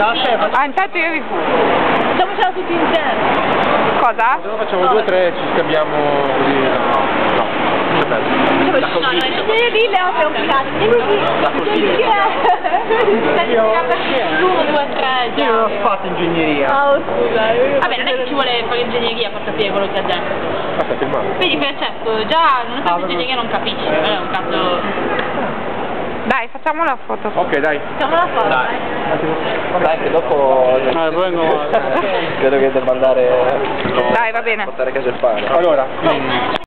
No, Stefano. Ah, intanto io vi Facciamocela tutti insieme. Cosa? Se no facciamo due o tre ci scambiamo così. No. C'è bello. No, no, no. Lì le opere un piccato. E così. L'uno, due, tre, Io non ho fatto ingegneria. Oh, scusa. Vabbè, non è che ci vuole fare ingegneria per capire quello che ha detto. Aspetta, filmato. Vedi Francesco, già non fai ingegneria non capisci, non è un caso... Dai, facciamo la foto. Ok, dai. Facciamo la foto, dai. Dai, che dopo... No, vengo. Credo che debba andare... Dai, va bene. Portare a casa il pane. Allora,